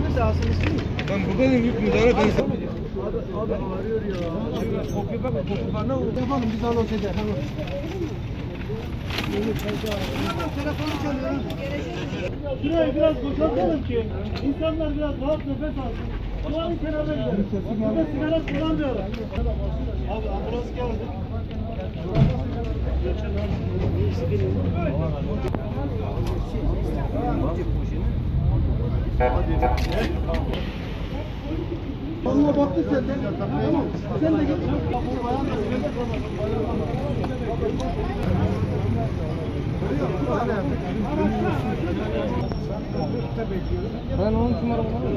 Kimin sahasını istiyor? Ben buradayım yük müdahale ben sana. Abi ağrıyor ya. Bak koku var. Ne olur? Efendim biz anons eder. Tamam. Telefonu çalıyor. Şurayı biraz boşaltalım ki insanlar biraz rahat nefes alsın. Duvarın kenarına gidelim. Burada sigara kullanmıyorlar. Abi ambulans geldi. Onunla baktı sen de. Tamam. Sen de git. Ben onun numaramı alayım.